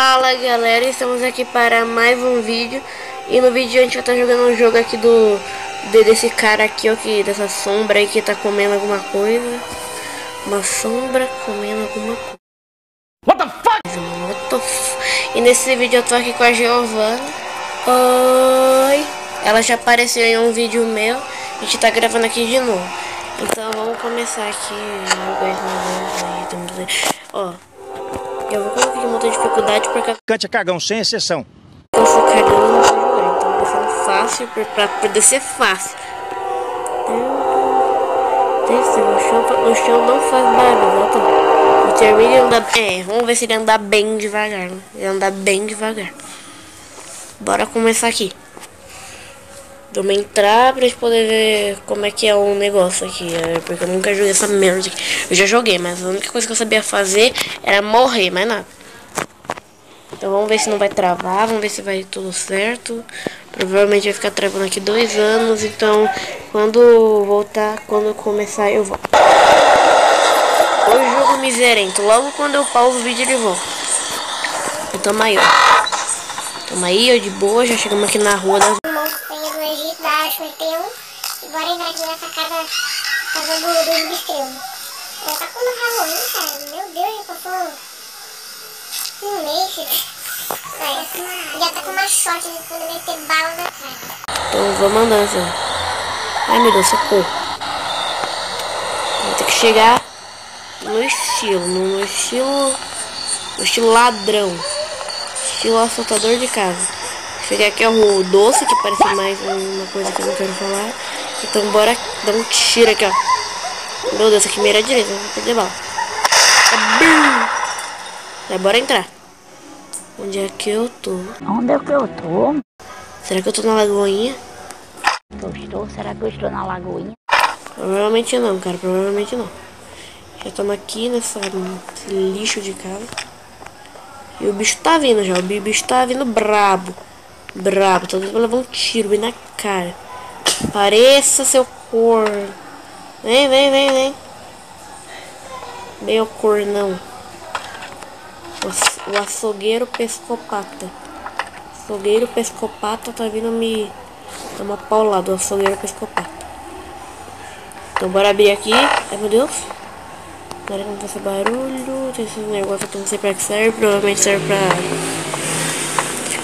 Fala galera, estamos aqui para mais um vídeo. E no vídeo a gente vai estar jogando um jogo aqui do de, Desse cara aqui, ó, que, dessa sombra aí que tá comendo alguma coisa. Uma sombra comendo alguma coisa. What the fuck? What the f... E nesse vídeo eu tô aqui com a Giovana. Oi. Ela já apareceu em um vídeo meu. A gente tá gravando aqui de novo. Então vamos começar aqui. Ó eu vou colocar aqui muita dificuldade porque Cante cagão, sem exceção. eu sou cagando no jogar, então vai ser fácil pra poder ser fácil. Desce no chão, o chão não faz barulho, volta lá. O termine anda. É, vamos ver se ele andar bem devagar. Né? Ele andar bem devagar. Bora começar aqui. Vamos entrar pra gente poder ver como é que é o negócio aqui. É, porque eu nunca joguei essa merda aqui. Eu já joguei, mas a única coisa que eu sabia fazer era morrer, mais nada. Então vamos ver se não vai travar, vamos ver se vai tudo certo. Provavelmente vai ficar travando aqui dois anos, então quando voltar, quando começar eu volto. O jogo miserento, logo quando eu pauso o vídeo ele volta. Então tamo aí, ó. Tamo aí, ó, de boa, já chegamos aqui na rua das bora aqui nessa casa, casa do, do Bistreu. Já tá com no Halloween, cara. Meu Deus, já passou um mês. Aí, já tá com uma shot de quando meter bala na cara. Então vamos andando assim. Ai meu Deus, socorro. Vou ter que chegar no estilo, no, estilo. No estilo ladrão. Estilo assaltador de casa. Cheguei aqui o doce, que parece mais uma coisa que eu não quero falar. Então bora dar um tiro aqui, ó. Meu Deus, aqui mira direita, vou perder bala. É, bora entrar. Onde é que eu tô? Onde é que eu tô? Será que eu tô na lagoinha? Eu estou? Será que eu estou na lagoinha? Provavelmente não, cara. Provavelmente não. Já estamos aqui nessa, lixo de casa. E o bicho tá vindo já. O bicho tá vindo brabo. Brabo. Talvez vou levar um tiro bem na cara. Pareça seu corno. Vem, vem, vem, vem. Meu cornão. O açougueiro pescopata. Açougueiro pescopata tá vindo me dar uma paulada. O açougueiro pescopata. Então bora abrir aqui. Ai meu Deus. Agora não fazer barulho. Tem esse negócio que eu não sei pra que serve. Provavelmente serve pra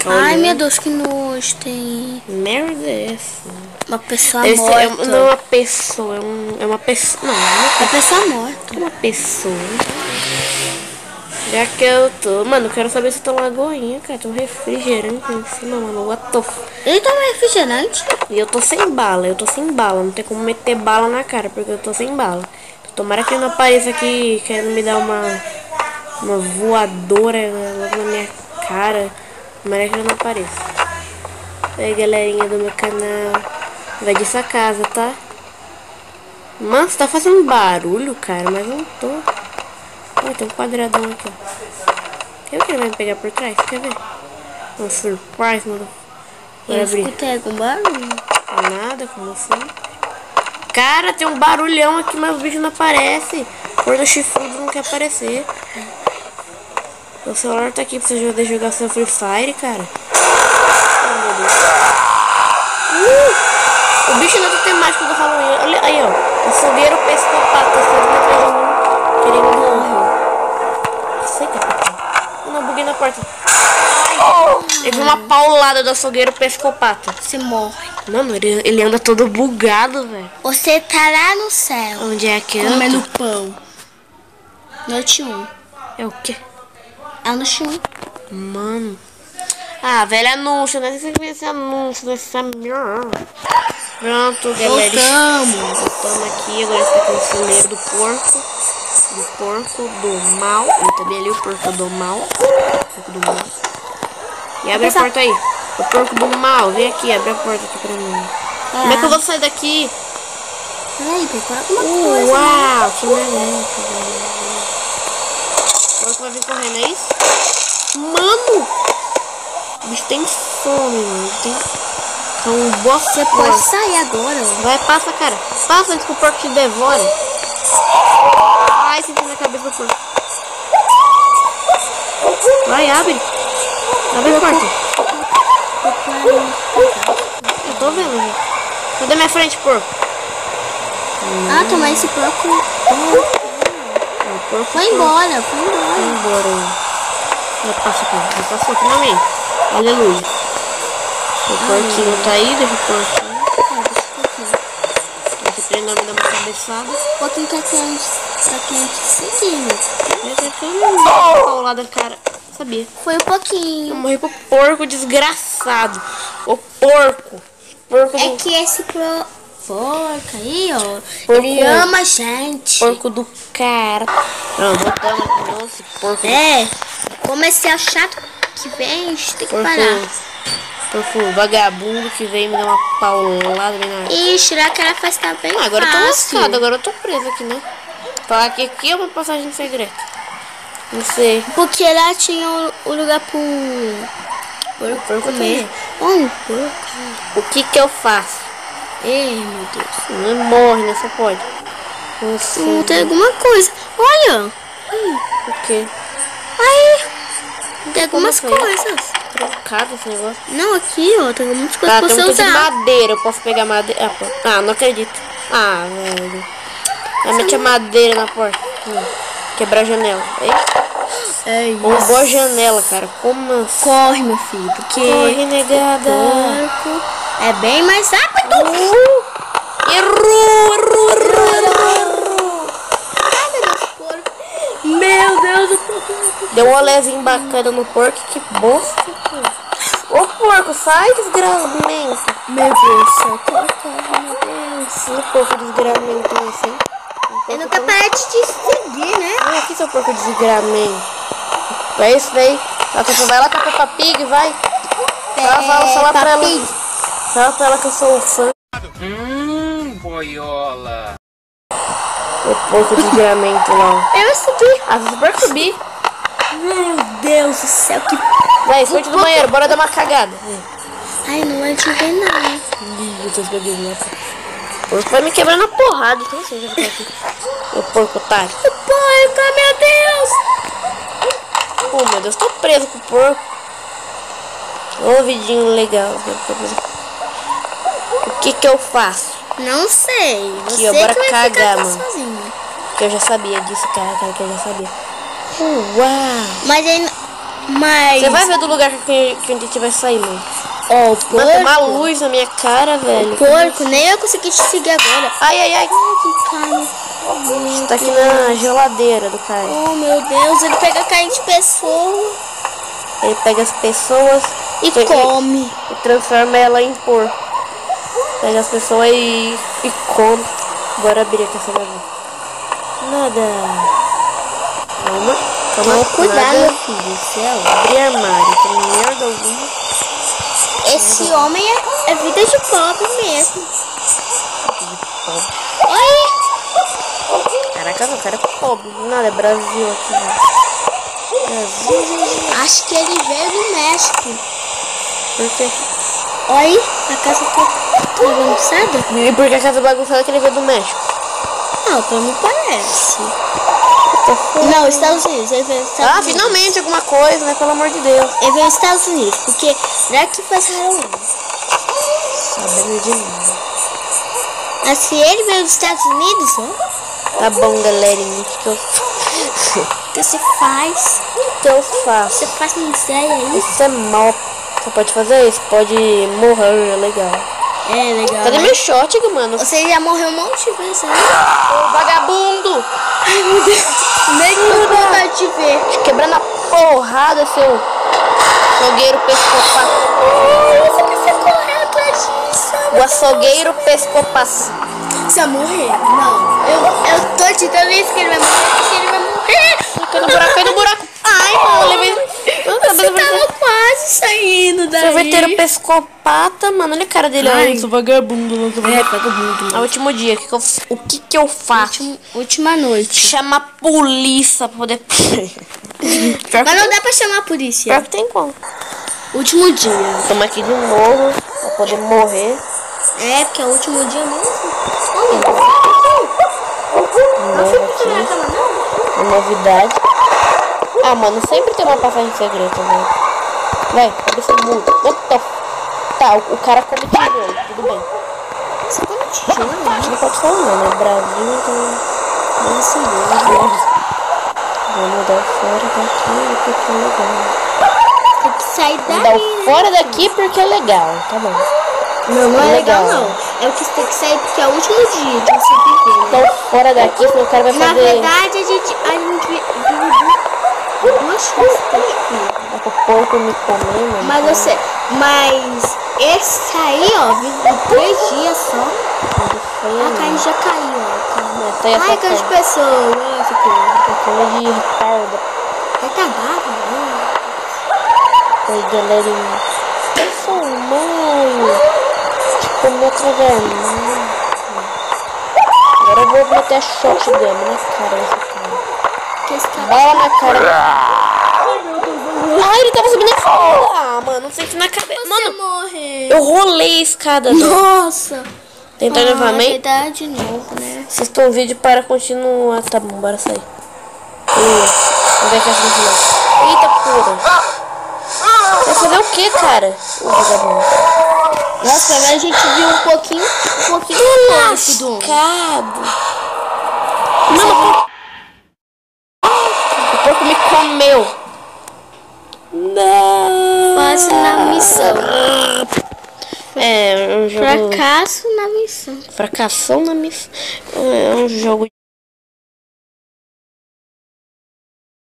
ficar Ai meu Deus, que nojo tem Merda é essa? uma pessoa Deve ser- morta. é, não é uma pessoa, é, um, é uma pessoa. Não, é É pessoa morta. uma pessoa. Já que eu tô. Mano, eu quero saber se tem lagoinha, cara. Tem um refrigerante em cima, mano. What the f... Ele toma refrigerante? E eu tô sem bala, eu tô sem bala. Não tem como meter bala na cara, porque eu tô sem bala. Tomara que não apareça aqui querendo me dar uma. Uma voadora logo na minha cara. Tomara que não apareça. E aí, galerinha do meu canal. Vai dessa casa, tá? Mano, você tá fazendo barulho, cara, mas eu não tô. Ai, tem um quadradão aqui, ó. Quer ver que ele vai me pegar por trás? Quer ver? Um surprise, mano. Eu abrir. escutei algum barulho. Nada, como assim? Cara, tem um barulhão aqui, mas o bicho não aparece. Cor do chifrudo não quer aparecer. O celular tá aqui pra você poder jogar seu Free Fire, cara. Oh, meu Deus. Uh! O bicho não é temático do Halloween. Olha aí, ó. Açougueiro pescopata. Você tá atrás de mim. Querendo morrer. Sei que é Eu não buguei na porta. Ai, eu vi uma paulada do açougueiro pescopata. Você morre. Mano, ele, ele anda todo bugado, velho. Você tá lá no céu, Onde é que eu comendo tô? pão. Noite 1. É o quê? 1. Mano. Ah, velho, anúncio, né? Esse anúncio dessa merda. Pronto, galera. Voltamos. Voltamos aqui, agora está com o fuleiro do porco. Do porco do mal. Eu também ali o porco do mal. O porco do mal. E abre a porta aí. O porco do mal, vem aqui, abre a porta aqui pra mim. Como é que eu vou sair daqui? Peraí, procura alguma Uh, coisa. uau, que maluco, velho. Porco vai vir correndo, é isso? Mano! O bicho tem fome, mano. Tem. Boa Você pode sair agora. ó. Vai, passa, cara. Passa antes que o porco te devore. Ai, senti na cabeça do porco. Vai, abre. Abre a porta. Eu tô vendo já. Cadê minha frente, porco? Ah, tomar esse porco. O porco Foi embora, foi embora. embora aí. Já passa aqui. Já passou finalmente. Aleluia. O porquinho tá aí, deixa o porquinho. Esse treinamento dá uma cabeçada. Um pouquinho tá quente. Tá quente. Esse aqui eu não vou lá da cara. Sabia. Foi um Eu pouquinho. morri pro porco desgraçado. O porco. Porco É do, que esse pro... porco aí, ó. Porco. Ele ama a gente. porco do cara. Não, voltamos. Nossa, esse porco. É. Comercial chato que vem, a gente tem que Porco, parar. porco vagabundo que vem me dar uma paulada na Ixi, será que ela faz tá bem Ah, agora eu tô fácil. lascado, agora eu tô preso aqui, né? Falar que aqui é uma passagem secreta. Não sei. Porque lá tinha o, o lugar pro... Porco Porco comer. Um porco. O que que eu faço? Ei, meu Deus. Não morre, né? Só pode. Hum, tem alguma coisa. Olha. O quê? Aí. Tem algumas Como coisas. Trocado esse negócio. Não, aqui, ó. Tem algumas Ah, coisas pra tem você um usar. madeira. Eu posso pegar madeira. Ah. Ah, não acredito. Ah, velho. Vai meter madeira na porta. Hum. Quebrar a janela. Ei, É roubou a janela, cara. Como assim? Corre, meu filho. Porque Corre, negada. porco é bem mais rápido. Errou, errou, errou, errou. Ai, meu Deus, porco. Meu Deus, o porco. Deu um olézinho bacana no porco, que bosta. Ô porco, sai desgramento. Meu Deus, só corre, corre, meu Deus. Um porco desgramento assim. Eu nunca parei de te seguir, né? Ah, aqui seu porco desgramento. É isso daí. Tá, tá, Vai lá com a Pig, vai. Fala, fala, fala pra ela. Fala pra ela que eu sou um fã. Hum, boiola. O porco desgramento lá. Eu subi. Ah, você pode subir. Meu Deus do céu, que... Vai, esconde do banheiro, bora dar uma cagada. Ai, não é de ver, não. Ih, eu tô esbagando lá. O porco vai me quebrar na porrada, então assim, já ficar aqui. O porco otário. Porco, meu Deus. Oh meu Deus, tô preso com o porco. Ô vidinho legal. O que que eu faço? Não sei. Você ó, bora que vai cagar, mano. sozinho. Que eu já sabia disso, cara, cara, que eu já sabia. Oh, uau! Mas aí... Mas... Você vai ver do lugar que, que a gente vai sair, mano. Ó, o porco... Mano, uma luz na minha cara, velho. Porco, nem eu consegui te seguir agora. Ai, ai, ai. Que cara. Tá aqui na geladeira do cara. Oh, meu Deus, ele pega carne de pessoa Ele pega as pessoas e que- come. e transforma ela em porco. Pega as pessoas e, e come. Bora abrir aqui essa gaveta. Nada. Calma. Calma. Cuidado, meu filho céu. Abrir armário. Tem merda alguma. Esse homem é, é vida de pobre mesmo. Oi, Caraca, não, cara é pobre. Nada, é Brasil aqui. Né? Brasil, acho que ele veio do México. Por quê? Oi, a casa tá, tá bagunçada? E por que a casa bagunçada que ele veio do México? Não, pra mim parece. Não, Estados Unidos. Ele veio dos Estados Ah, Unidos. finalmente alguma coisa, né? Pelo amor de Deus. Ele veio dos Estados Unidos, porque é que faz Halloween. Sabendo de nada. Mas se ele veio dos Estados Unidos, ó, Tá bom, galerinha. O que, que eu faço? o que você faz? O que eu faço? Você faz miséria aí? Isso é mal. Você pode fazer isso? Pode morrer, é legal. É legal. Cadê né? meu shot, mano? Você já morreu um monte de vezes, né? Ô, vagabundo! Ai, meu Deus. Nem tô com vontade de ver. Te quebrando a porrada, seu açougueiro pescopato. Você precisa correr atrás disso. O açougueiro pescopato. Você vai morrer? Não. Eu, eu tô te dando isso que ele vai morrer, que ele vai morrer. Cai no buraco, cai no buraco. Ai, mano, levei... Você tava quase saindo daí. Sorveteiro pescopata, mano. Olha a cara dele. Ai. Sou vagabundo. Não É, vagabundo. É o último dia. que que eu- o que que eu faço? Última noite. Chama a polícia pra poder... Mas não dá pra chamar a polícia. pior que tem como. Último dia. Estamos aqui de novo pra poder morrer. É, porque é o último dia mesmo. Novo aqui. Uma novidade. Ah, mano, sempre tem uma passagem secreta, né? Vai, abre esse muro. What the f... Tá, o, o cara come tijolo, tudo bem. Você come tijolo? A gente pode falar não, né? Brasil, então... Não sei, não. Vamos dar fora daqui porque é legal. Tem que sair daí, o né? fora daqui porque é legal, tá bom. Não, não é legal, Legal. não. É o que tem que sair porque é o último dia de você viver, né? Então fora daqui, senão o cara vai Na fazer... verdade, a gente, a gente que tipo, Dá pro porco me comer, mano. Mas você. Mas esse aí, ó, vive três dias só. A carne já caiu, ó. Essa Ai, aquelas carne. pessoas. Ai, ficou. Coisa de retardo. Retardado, né? Oi, galerinha. Eu sou o Mario. Como outra velhinha. Agora eu vou meter a shotgun na cara desse cara. Que. Bala na cara. Ai, ele tava subindo a escada. Ah, mano, não sei se na cabeça. Você Mano, morreu. eu rolei a escada. Nossa! Tentar ah, novamente. tentar de novo, né? Assistam o vídeo para continuar. Tá bom, bora sair. Vamos ver que é Eita porra. Vai fazer o que, cara? O vagabundo. Nossa, agora a gente viu um pouquinho. Um pouquinho rápido. Lascado. Mano, o porco me comeu. Não. Passe na missão. É um jogo. Fracasso na missão. Fracassão na missão. É um jogo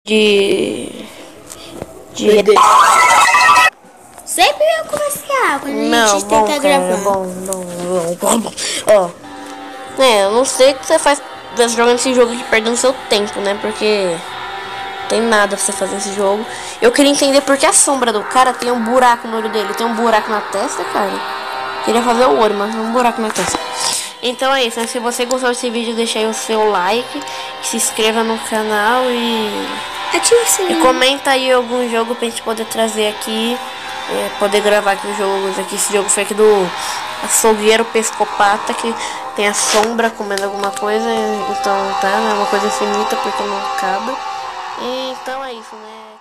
de. De. Sempre eu comercial quando a Não, gente bom, tenta cara, gravar. bom, bom, bom, bom, bom. Ó, é, eu não sei o que você faz jogando esse jogo aqui, perdendo seu tempo, né? Porque tem nada pra você fazer nesse jogo. Eu queria entender por que a sombra do cara tem um buraco no olho dele. Tem um buraco na testa, cara. Queria fazer o olho, mas um buraco na testa. Então é isso, né? Se você gostou desse vídeo, deixa aí o seu like, se inscreva no canal e Ativa o e sininho. comenta aí algum jogo pra gente poder trazer aqui. é, poder gravar aqui os jogos aqui. Esse jogo foi aqui do açougueiro pescopata que tem a sombra comendo alguma coisa. Então tá, né? Uma coisa infinita porque não acaba. Então é isso, né?